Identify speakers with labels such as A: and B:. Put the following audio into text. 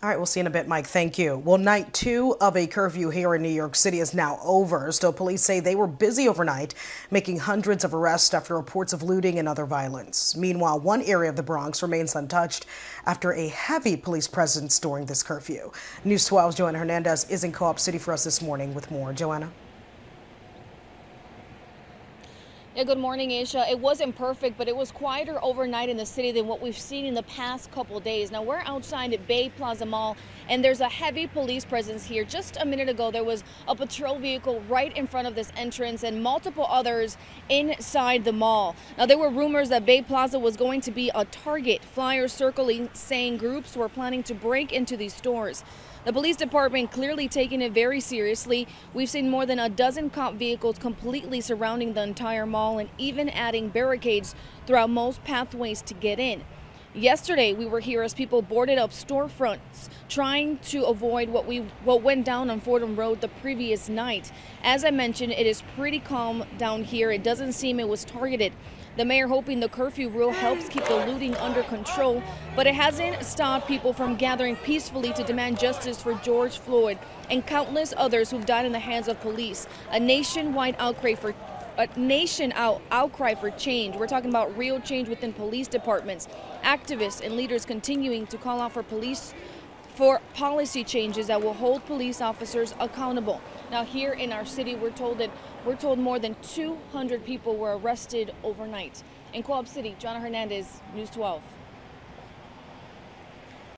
A: All right, we'll see in a bit, Mike. Thank you. Well, night two of a curfew here in New York City is now over. Still, police say they were busy overnight, making hundreds of arrests after reports of looting and other violence. Meanwhile, one area of the Bronx remains untouched after a heavy police presence during this curfew. News 12's Joanna Hernandez is in Co op City for us this morning with more. Joanna.
B: Yeah, good morning, Aisha. It wasn't perfect, but it was quieter overnight in the city than what we've seen in the past couple days. Now, we're outside at Bay Plaza Mall, and there's a heavy police presence here. Just a minute ago, there was a patrol vehicle right in front of this entrance and multiple others inside the mall. Now, there were rumors that Bay Plaza was going to be a target, flyers circling saying groups were planning to break into these stores. The police department clearly taking it very seriously. We've seen more than a dozen cop vehicles completely surrounding the entire mall and even adding barricades throughout most pathways to get in. Yesterday, we were here as people boarded up storefronts, trying to avoid what we what went down on Fordham Road the previous night. As I mentioned, it is pretty calm down here. It doesn't seem it was targeted. The mayor hoping the curfew rule helps keep the looting under control, but it hasn't stopped people from gathering peacefully to demand justice for George Floyd and countless others who've died in the hands of police. A nationwide outcry for a nation out outcry for change. We're talking about real change within police departments. Activists and leaders continuing to call out for police for policy changes that will hold police officers accountable. Now here in our city, we're told that we're told more than 200 people were arrested overnight. In Co-op City, Joanna Hernandez, News 12.